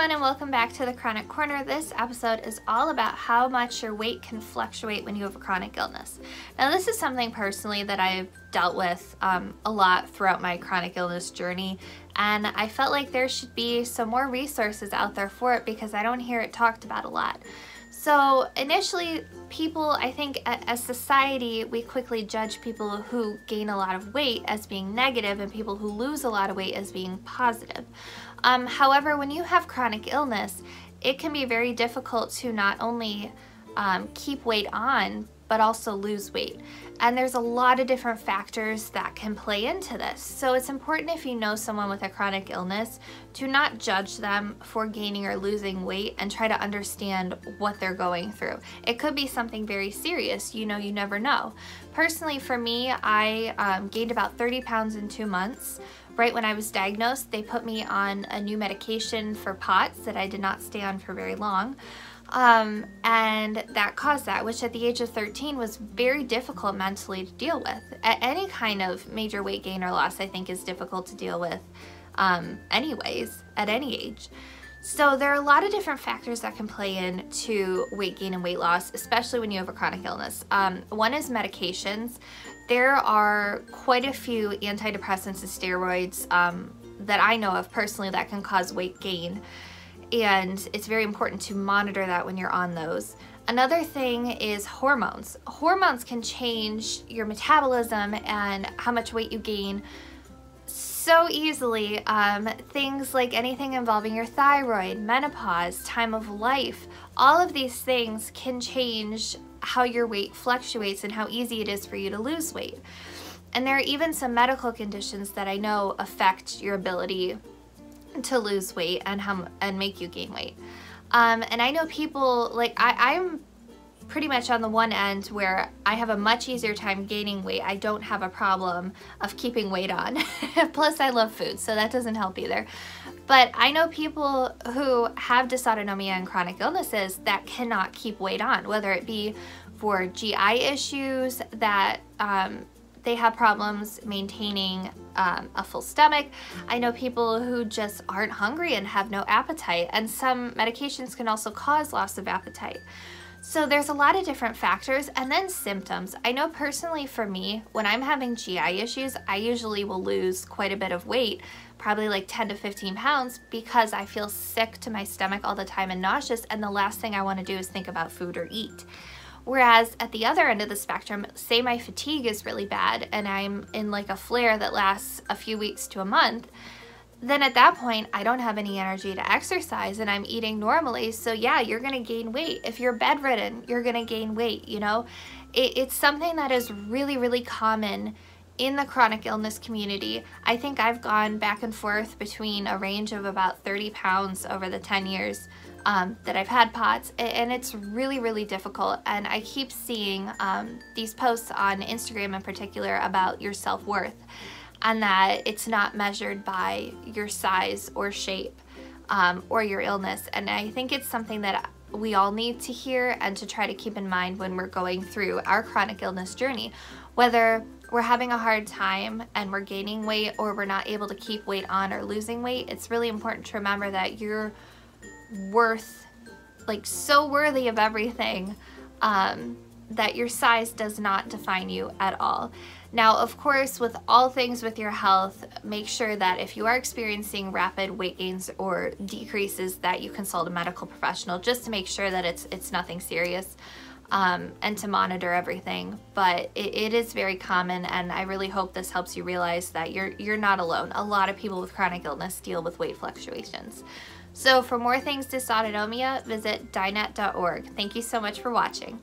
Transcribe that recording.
everyone and welcome back to the Chronic Corner. This episode is all about how much your weight can fluctuate when you have a chronic illness. Now this is something personally that I've dealt with um, a lot throughout my chronic illness journey and I felt like there should be some more resources out there for it because I don't hear it talked about a lot. So initially, people, I think as society, we quickly judge people who gain a lot of weight as being negative and people who lose a lot of weight as being positive. Um, however, when you have chronic illness, it can be very difficult to not only um, keep weight on, but also lose weight. And there's a lot of different factors that can play into this. So it's important if you know someone with a chronic illness to not judge them for gaining or losing weight and try to understand what they're going through. It could be something very serious, you know, you never know. Personally, for me, I um, gained about 30 pounds in two months. Right when I was diagnosed, they put me on a new medication for POTS that I did not stay on for very long. Um, and that caused that, which at the age of 13 was very difficult mentally to deal with. any kind of major weight gain or loss, I think, is difficult to deal with um, anyways, at any age. So there are a lot of different factors that can play in to weight gain and weight loss, especially when you have a chronic illness. Um, one is medications. There are quite a few antidepressants and steroids um, that I know of personally that can cause weight gain and it's very important to monitor that when you're on those. Another thing is hormones. Hormones can change your metabolism and how much weight you gain so easily. Um, things like anything involving your thyroid, menopause, time of life, all of these things can change how your weight fluctuates and how easy it is for you to lose weight. And there are even some medical conditions that I know affect your ability to lose weight and how and make you gain weight. Um, and I know people like I, I'm pretty much on the one end where I have a much easier time gaining weight. I don't have a problem of keeping weight on. Plus I love food, so that doesn't help either. But I know people who have dysautonomia and chronic illnesses that cannot keep weight on, whether it be for GI issues that um, they have problems maintaining um, a full stomach. I know people who just aren't hungry and have no appetite, and some medications can also cause loss of appetite. So there's a lot of different factors and then symptoms. I know personally for me, when I'm having GI issues, I usually will lose quite a bit of weight, probably like 10 to 15 pounds because I feel sick to my stomach all the time and nauseous and the last thing I want to do is think about food or eat. Whereas at the other end of the spectrum, say my fatigue is really bad and I'm in like a flare that lasts a few weeks to a month, then at that point, I don't have any energy to exercise and I'm eating normally. So yeah, you're gonna gain weight. If you're bedridden, you're gonna gain weight, you know? It, it's something that is really, really common in the chronic illness community. I think I've gone back and forth between a range of about 30 pounds over the 10 years um, that I've had POTS and it's really really difficult and I keep seeing um, these posts on Instagram in particular about your self-worth and that it's not measured by your size or shape um, or your illness. And I think it's something that we all need to hear and to try to keep in mind when we're going through our chronic illness journey. Whether we're having a hard time and we're gaining weight or we're not able to keep weight on or losing weight it's really important to remember that you're worth, like so worthy of everything um, that your size does not define you at all. Now, of course, with all things with your health, make sure that if you are experiencing rapid weight gains or decreases that you consult a medical professional just to make sure that it's, it's nothing serious. Um, and to monitor everything. But it, it is very common, and I really hope this helps you realize that you're you're not alone. A lot of people with chronic illness deal with weight fluctuations. So for more things dysautonomia, visit dinet.org. Thank you so much for watching.